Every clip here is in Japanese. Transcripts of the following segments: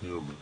снега.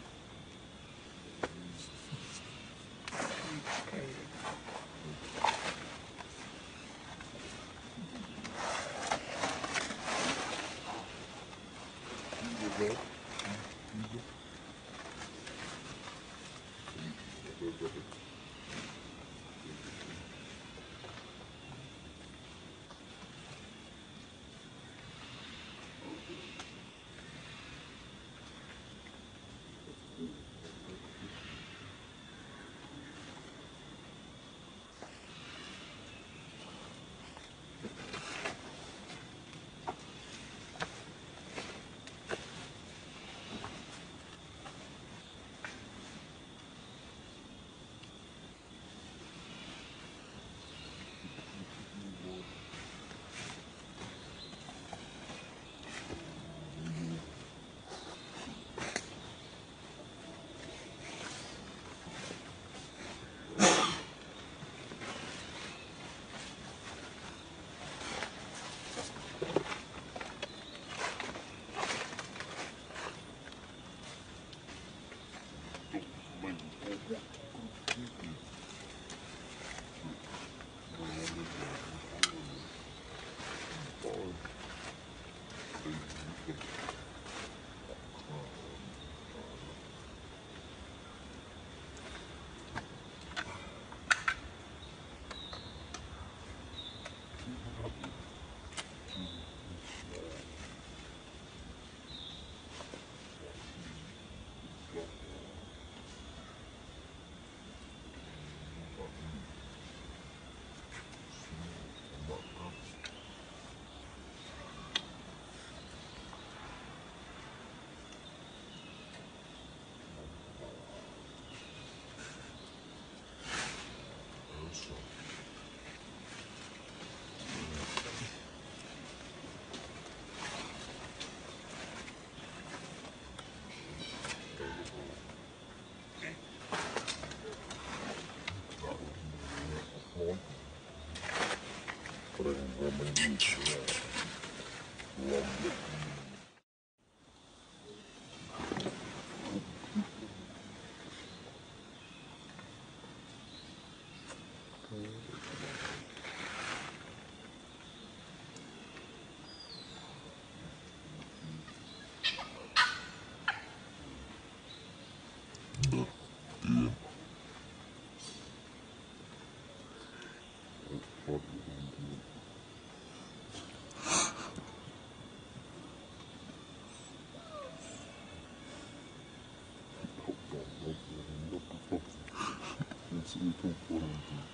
It's a little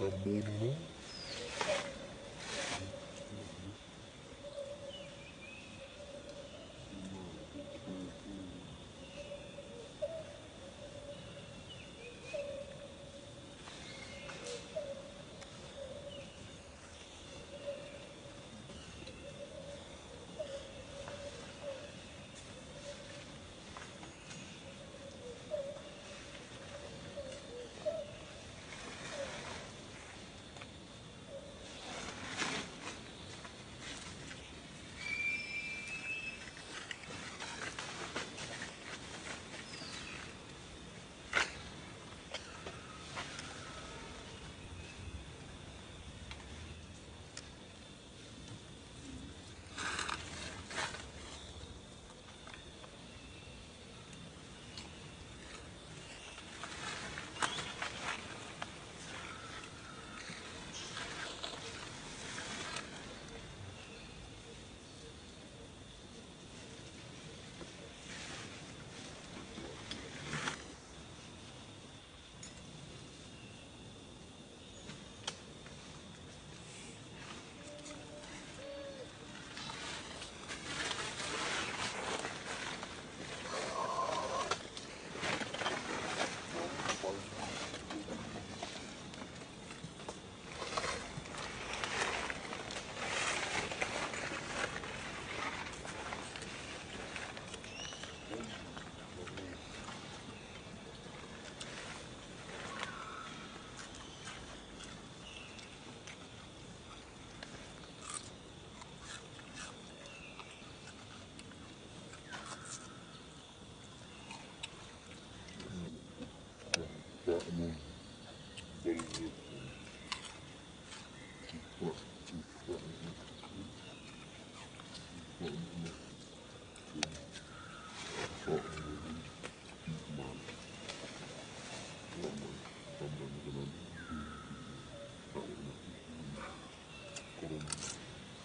मंदिर -- ¿eh?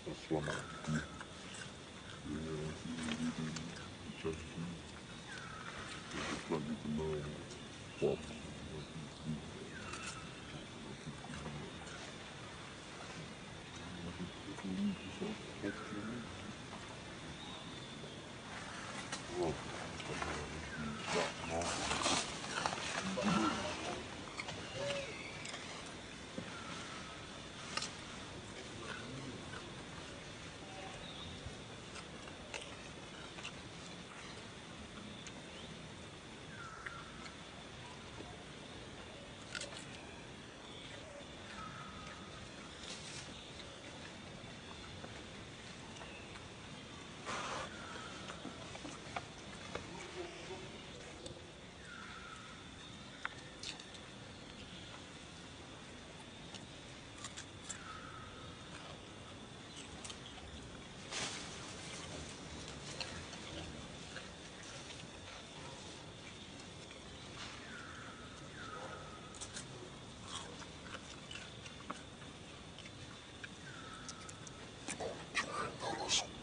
That's one. 죽을 떨어서